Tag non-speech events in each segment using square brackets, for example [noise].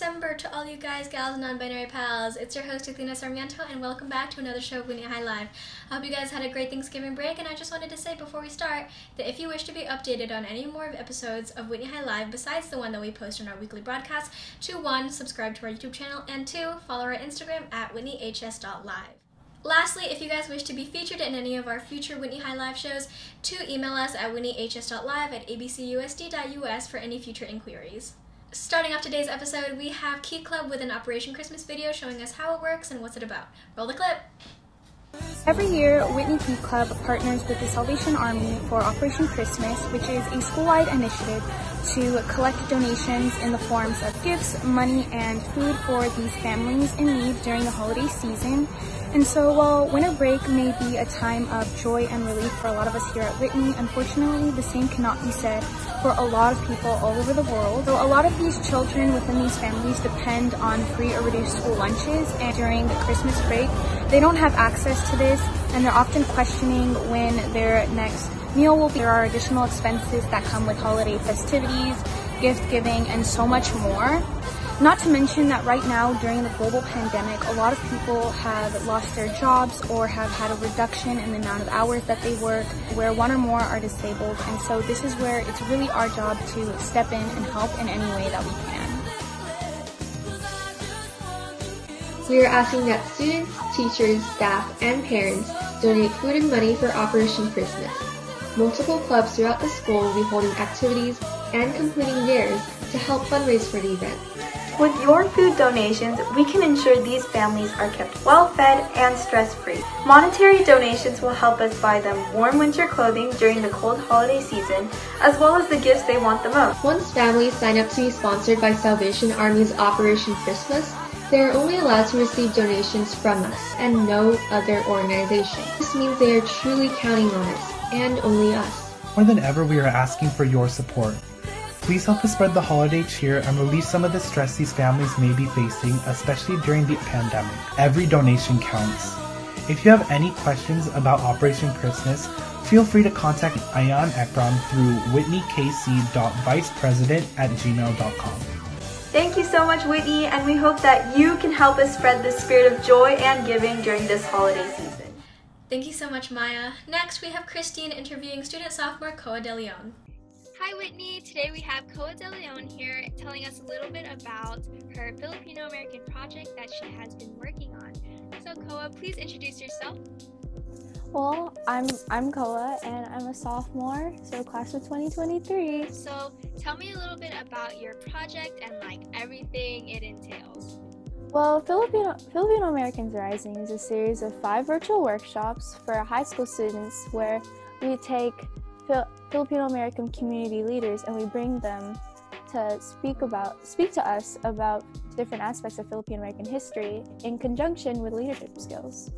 December to all you guys, gals, and non-binary pals. It's your host, Athena Sarmiento, and welcome back to another show of Whitney High Live. I hope you guys had a great Thanksgiving break, and I just wanted to say before we start that if you wish to be updated on any more episodes of Whitney High Live besides the one that we post on our weekly broadcast, to one, subscribe to our YouTube channel, and two, follow our Instagram at whitneyhs.live. Lastly, if you guys wish to be featured in any of our future Whitney High Live shows, to email us at whitneyhs.live at abcusd.us for any future inquiries. Starting off today's episode, we have Key Club with an Operation Christmas video showing us how it works and what's it about. Roll the clip! Every year, Whitney Key Club partners with the Salvation Army for Operation Christmas, which is a school-wide initiative to collect donations in the forms of gifts, money, and food for these families in need during the holiday season. And so while winter break may be a time of joy and relief for a lot of us here at Whitney, unfortunately the same cannot be said for a lot of people all over the world. So a lot of these children within these families depend on free or reduced school lunches and during the Christmas break, they don't have access to this and they're often questioning when their next meal will be. There are additional expenses that come with holiday festivities, gift giving, and so much more. Not to mention that right now during the global pandemic, a lot of people have lost their jobs or have had a reduction in the amount of hours that they work, where one or more are disabled. And so this is where it's really our job to step in and help in any way that we can. We are asking that students, teachers, staff, and parents donate food and money for Operation Christmas. Multiple clubs throughout the school will be holding activities and completing dares to help fundraise for the event. With your food donations, we can ensure these families are kept well fed and stress free. Monetary donations will help us buy them warm winter clothing during the cold holiday season, as well as the gifts they want the most. Once families sign up to be sponsored by Salvation Army's Operation Christmas, they are only allowed to receive donations from us and no other organization. This means they are truly counting on us and only us. More than ever, we are asking for your support. Please help us spread the holiday cheer and relieve some of the stress these families may be facing, especially during the pandemic. Every donation counts. If you have any questions about Operation Christmas, feel free to contact Ayan Ekram through whitneykc.vicepresident at gmail.com. Thank you so much, Whitney, and we hope that you can help us spread the spirit of joy and giving during this holiday season. Thank you so much, Maya. Next, we have Christine interviewing student sophomore Koa DeLeon. Hi Whitney, today we have Koa DeLeon here telling us a little bit about her Filipino American project that she has been working on. So Koa, please introduce yourself. Well, I'm I'm Koa and I'm a sophomore, so class of 2023. So tell me a little bit about your project and like everything it entails. Well, Filipino Filipino Americans Rising is a series of five virtual workshops for high school students where we take Filipino American community leaders and we bring them to speak about speak to us about different aspects of Filipino American history in conjunction with leadership skills.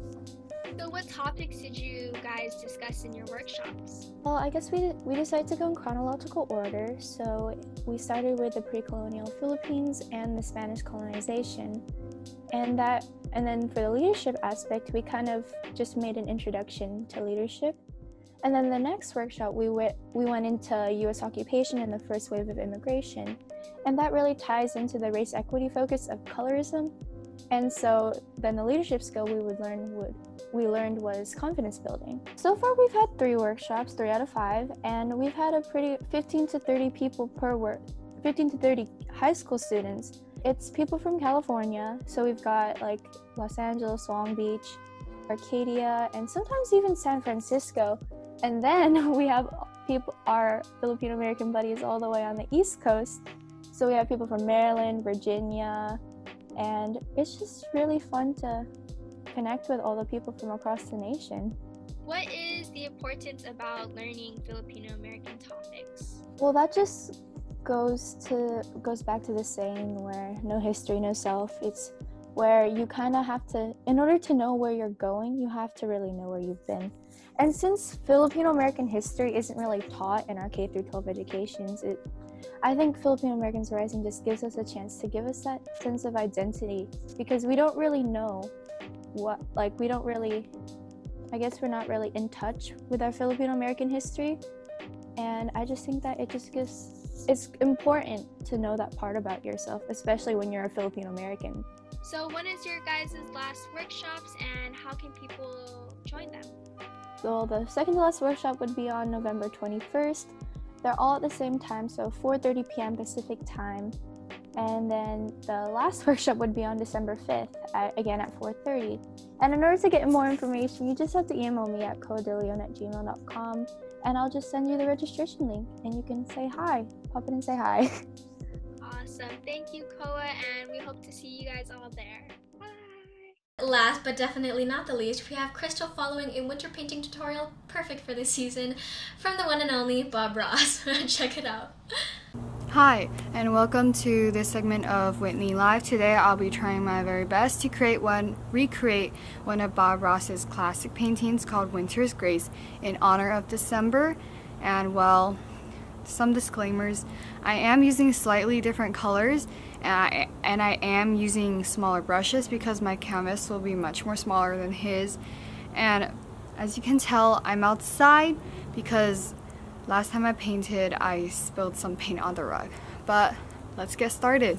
So, what topics did you guys discuss in your workshops? Well, I guess we we decided to go in chronological order. So we started with the pre-colonial Philippines and the Spanish colonization, and that and then for the leadership aspect, we kind of just made an introduction to leadership. And then the next workshop, we went we went into U.S. occupation and the first wave of immigration, and that really ties into the race equity focus of colorism. And so then the leadership skill we would learn would we learned was confidence building. So far, we've had three workshops, three out of five, and we've had a pretty 15 to 30 people per work, 15 to 30 high school students. It's people from California, so we've got like Los Angeles, Long Beach, Arcadia, and sometimes even San Francisco. And then [laughs] we have people, our Filipino American buddies, all the way on the East Coast. So we have people from Maryland, Virginia, and it's just really fun to connect with all the people from across the nation. What is the importance about learning Filipino American topics? Well, that just goes to goes back to the saying where no history, no self. It's where you kind of have to in order to know where you're going, you have to really know where you've been. And since Filipino American history isn't really taught in our K through 12 educations, it I think Filipino Americans Rising just gives us a chance to give us that sense of identity because we don't really know what like we don't really I guess we're not really in touch with our Filipino American history and I just think that it just gives it's important to know that part about yourself, especially when you're a Filipino American. So, when is your guys' last workshops and how can people join them? So, the second to last workshop would be on November 21st. They're all at the same time, so 4:30 p.m. Pacific time. And then the last [laughs] workshop would be on December 5th, at, again at 4:30. And in order to get more information, you just have to email me at codeleon at gmail.com and I'll just send you the registration link and you can say hi. Pop in and say hi. [laughs] Awesome. Thank you, Koa, and we hope to see you guys all there. Bye. Last but definitely not the least, we have Krystal following a winter painting tutorial perfect for this season from the one and only Bob Ross. [laughs] Check it out. Hi, and welcome to this segment of Whitney Live. Today I'll be trying my very best to create one, recreate one of Bob Ross's classic paintings called Winter's Grace in honor of December. And well, some disclaimers. I am using slightly different colors and I, and I am using smaller brushes because my canvas will be much more smaller than his. And as you can tell, I'm outside because Last time I painted, I spilled some paint on the rug. But let's get started.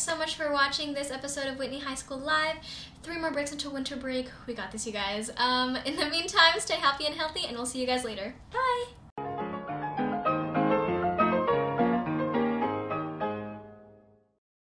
So much for watching this episode of Whitney High School Live. Three more breaks until winter break. We got this, you guys. Um, in the meantime, stay happy and healthy, and we'll see you guys later. Bye!